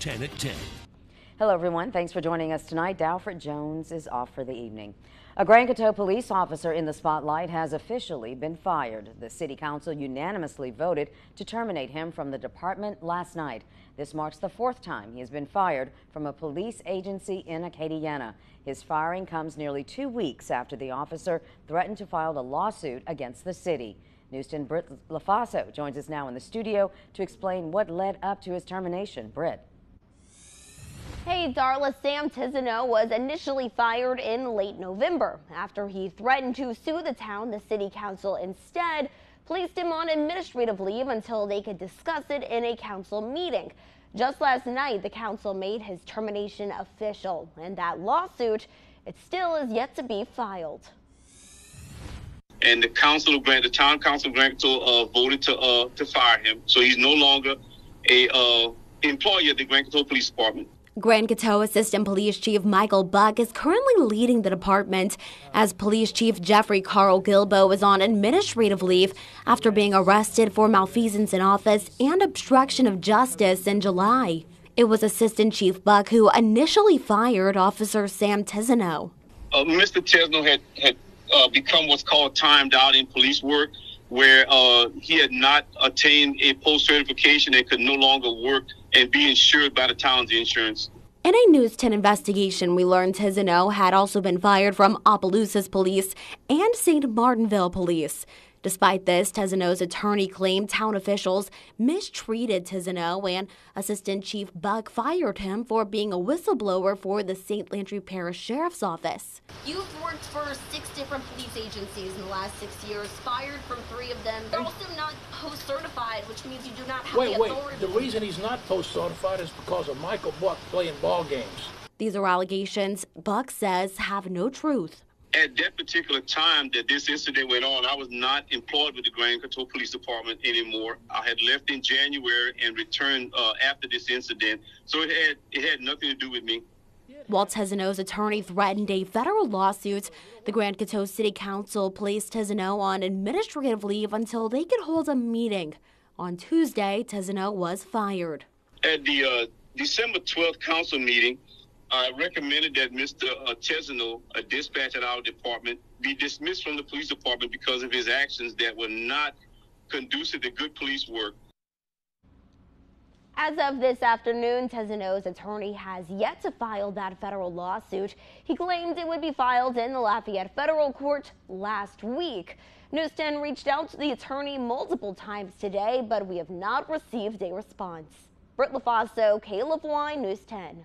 10 at 10. Hello, everyone. Thanks for joining us tonight. Dalfred Jones is off for the evening. A Grand Coteau police officer in the spotlight has officially been fired. The city council unanimously voted to terminate him from the department last night. This marks the fourth time he has been fired from a police agency in Acadiana. His firing comes nearly two weeks after the officer threatened to file a lawsuit against the city. News 10 Britt Lofaso joins us now in the studio to explain what led up to his termination. Britt. Hey, Darla, Sam Tisano was initially fired in late November. After he threatened to sue the town, the city council instead placed him on administrative leave until they could discuss it in a council meeting. Just last night, the council made his termination official, and that lawsuit, it still is yet to be filed. And the council Grant, the town council Grant uh, voted to uh, to fire him, so he's no longer a uh, employee of the Grand Coteau Police Department. Grand Coteau Assistant Police Chief Michael Buck is currently leading the department as Police Chief Jeffrey Carl Gilbo is on administrative leave after being arrested for malfeasance in office and obstruction of justice in July. It was Assistant Chief Buck who initially fired Officer Sam Tisano. Uh, Mr. Tisano had, had uh, become what's called timed out in police work, where uh, he had not attained a POST certification and could no longer work and be insured by the town's insurance. In a News 10 investigation, we learned Tisano had also been fired from Opelousas Police and St. Martinville Police. Despite this, Tisano's attorney claimed town officials mistreated Tisano and Assistant Chief Buck fired him for being a whistleblower for the St. Landry Parish Sheriff's Office. You've worked for six different police agencies in the last six years, fired from three of them. You're also not POST-certified, which means you do not have wait, the authority. Wait, The reason he's not POST-certified is because of Michael Buck playing ball games. These are allegations Buck says have no truth at that particular time that this incident went on, I was not employed with the Grand Coteau Police Department anymore. I had left in January and returned uh, after this incident, so it had it had nothing to do with me. While Tisano's attorney threatened a federal lawsuit, the Grand Coteau City Council placed Tisano on administrative leave until they could hold a meeting. On Tuesday, Tisano was fired. At the uh, December 12th council meeting, I recommended that Mr. Uh, a dispatch at our department, be dismissed from the police department because of his actions that were not conducive to good police work. As of this afternoon, Tisano's attorney has yet to file that federal lawsuit. He claimed it would be filed in the Lafayette federal court last week. News 10 reached out to the attorney multiple times today, but we have not received a response. Britt Lofaso, KLFY News 10.